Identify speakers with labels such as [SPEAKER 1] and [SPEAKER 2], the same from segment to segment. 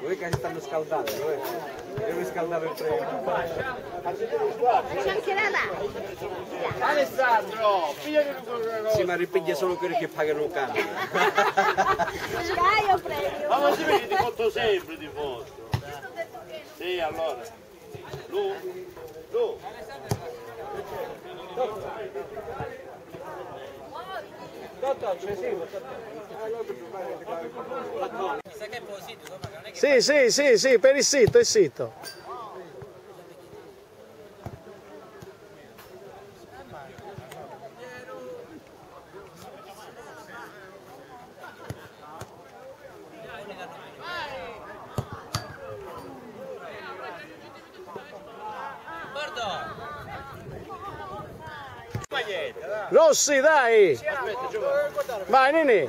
[SPEAKER 1] Voi che si stanno scaldando, voi. Devo scaldare il treno.
[SPEAKER 2] C'è anche la là.
[SPEAKER 3] Alessandro, figlio di un
[SPEAKER 1] Sì, ma ripiglia solo quelli che pagano un cambio.
[SPEAKER 2] Dai, io prego.
[SPEAKER 3] Ma così vedi ti foto sempre di foto. Sì, allora. Lu? Lu?
[SPEAKER 4] Sì, sì, sì, sì, per il sito, il sito. Rossi, dai! Vai, Nini!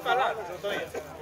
[SPEAKER 4] Sta-
[SPEAKER 3] Figlia mia, un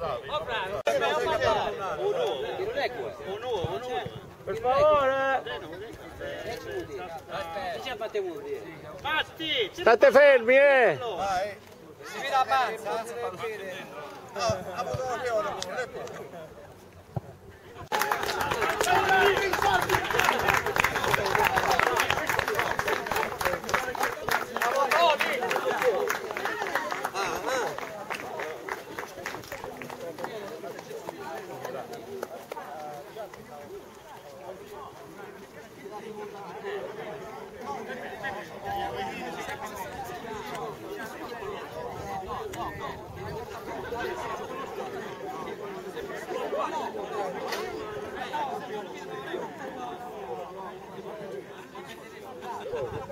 [SPEAKER 5] Oh, bravo.
[SPEAKER 3] Per favore.
[SPEAKER 1] Ci
[SPEAKER 4] State fermi, eh!
[SPEAKER 1] Si vede la panza?
[SPEAKER 5] Aspetta.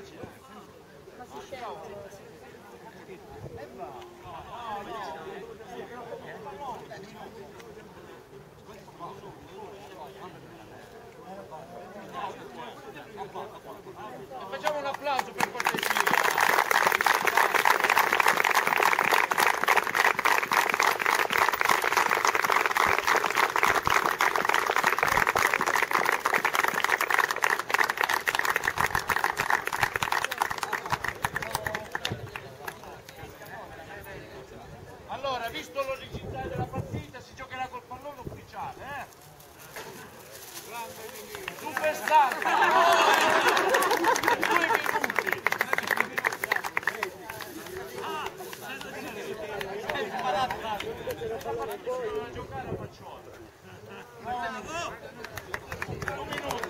[SPEAKER 3] Facciamo un Super Santa! Due minuti! Doveva giocare a Facciolo. Un minuto.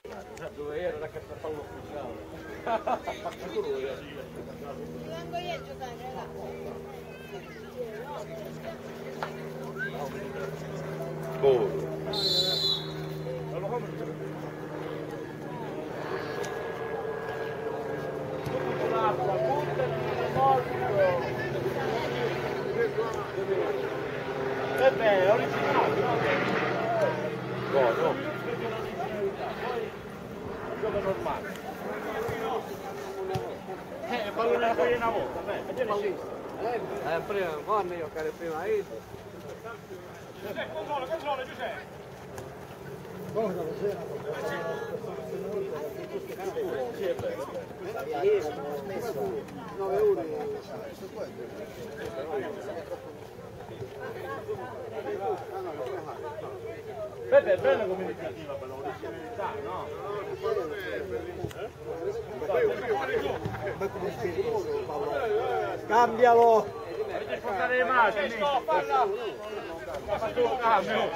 [SPEAKER 1] Dove era la carta pallo ufficiale?
[SPEAKER 2] Vengo io a giocare là.
[SPEAKER 3] L'acqua, buttati nelle morti Pepe, è originale, no? Buono. Normale. Eh, il pallone la fai una volta, beh.
[SPEAKER 1] Eh, prima, quando giocare prima io.
[SPEAKER 3] Pepe, è bella come iniziativa però, l'originalità, no?
[SPEAKER 1] Cambialo!
[SPEAKER 3] Avete portare le un cambio.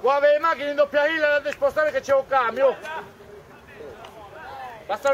[SPEAKER 3] Guarda le macchine in doppia fila da spostare che c'è un cambio. Basta